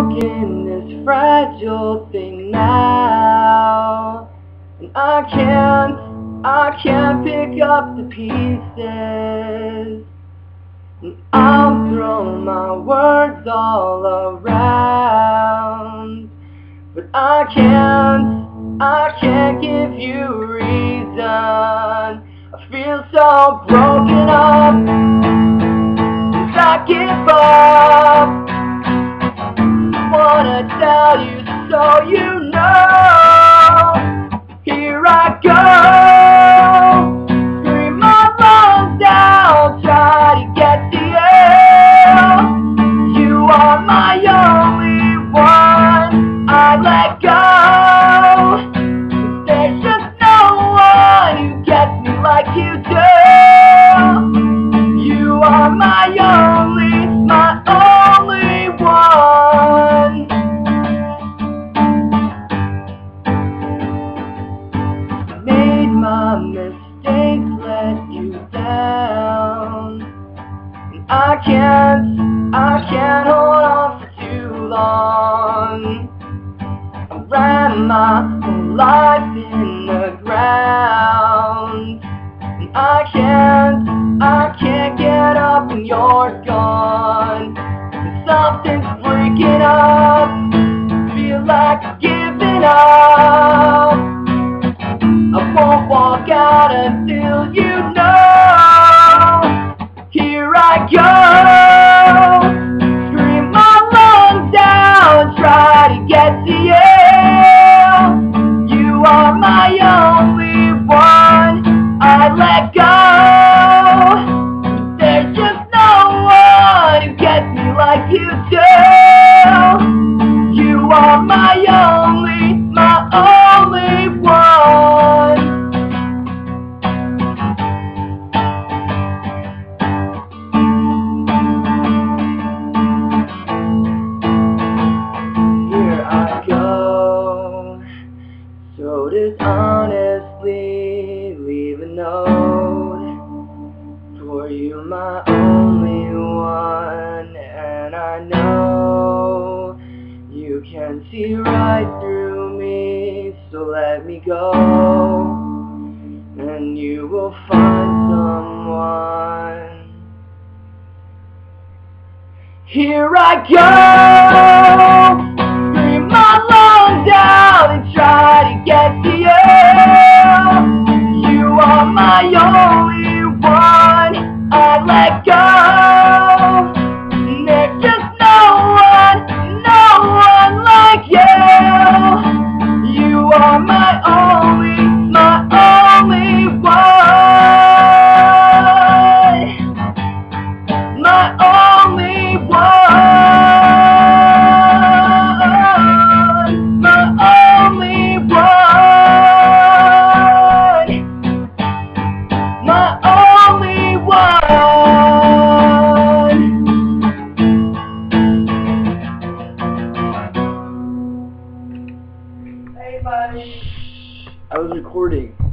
broken this fragile thing now. And I can't, I can't pick up the pieces. And I'll throw my words all around. But I can't, I can't give you reason. I feel so broken up. I give up tell you so you know. Here I go, my lungs out, try to get to you. You are my only one. I let go. My mistakes, let you down. And I can't, I can't hold on for too long. I ran my whole life in the ground. And I can't, I can't get up when you're gone. Something's breaking up. Feel like giving up. Walk out you know. So dishonestly leave a note for you, my only one, and I know you can see right through me, so let me go, and you will find someone. Here I go. on my own. Bye. I was recording.